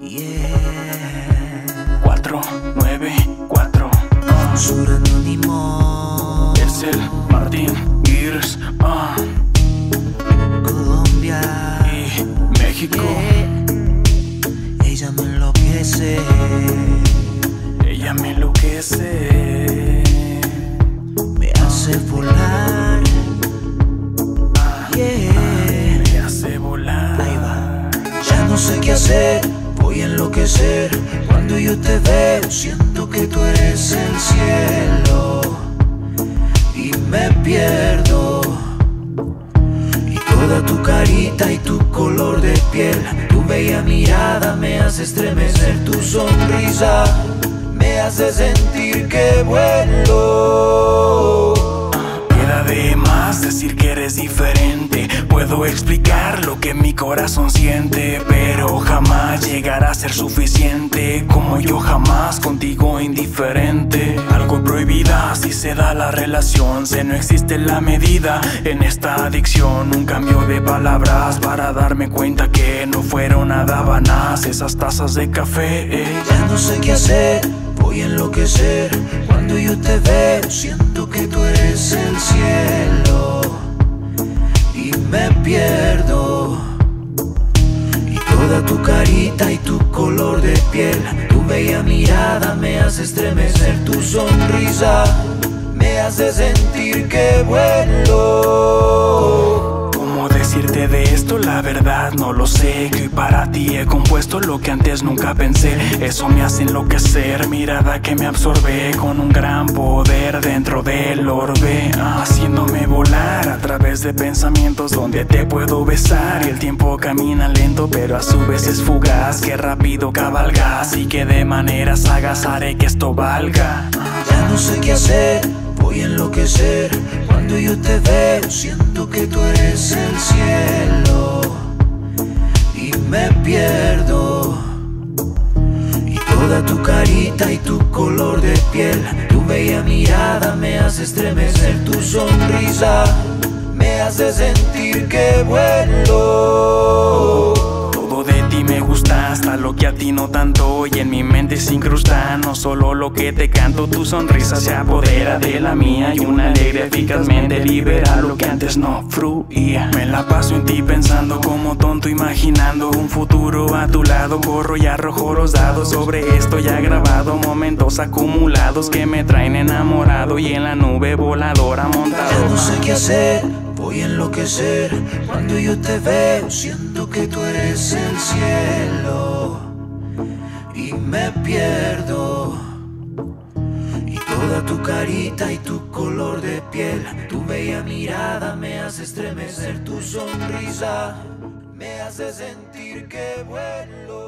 Yeah. 494 Sur anónimo. Es el Martín Girs ah, Colombia. y México. Yeah. Ella me enloquece. Ella me enloquece. Me hace volar. Voy a enloquecer. Cuando yo te veo, siento que tú eres el cielo. Y me pierdo. Y toda tu carita y tu color de piel, tu bella mirada me hace estremecer. Tu sonrisa me hace sentir que vuelo. Queda de más decir que eres diferente. Puedo explicar lo que mi corazón siente, pero jamás llegará a ser suficiente. Como yo jamás contigo indiferente. Algo prohibida si se da la relación. Se no existe la medida en esta adicción. Un cambio de palabras para darme cuenta que no fueron nada vanas esas tazas de café. eh. Ya no sé qué hacer, voy a enloquecer. Cuando yo te veo, siento que tú eres el cielo. Me pierdo. Y toda tu carita y tu color de piel, tu bella mirada me hace estremecer. Tu sonrisa me hace sentir que vuelo. ¿Cómo decirte de esto? La verdad no lo sé. Que hoy para ti he compuesto lo que antes nunca pensé. Eso me hace enloquecer. Mirada que me absorbe con un gran poder dentro del orbe. Haciéndome volar a través de pensamientos donde te puedo besar. Y el tiempo camina lento, pero a su vez es fugaz. Que rápido cabalgas y que de manera sagaz haré que esto valga. Ya no sé qué hacer, voy a enloquecer. Cuando yo te veo, siento que tú eres el cielo. Y me pierdo. Y toda tu carita y tu color de piel, mirada me hace estremecer. Tu sonrisa me hace sentir que vuelo. Todo de ti me gusta, hasta lo que a ti no tanto. Mente se solo lo que te canto. Tu sonrisa se apodera de la mía. Y una alegre eficazmente libera lo que antes no fluía. Me la paso en ti pensando como tonto, imaginando un futuro a tu lado. Corro y arrojo los dados sobre esto ya grabado. Momentos acumulados que me traen enamorado. Y en la nube voladora montado. Ya no sé qué hacer, voy a enloquecer. Cuando yo te veo, siento que tú eres el cielo. Me pierdo. Y toda tu carita y tu color de piel, tu bella mirada me hace estremecer. Tu sonrisa me hace sentir que vuelo.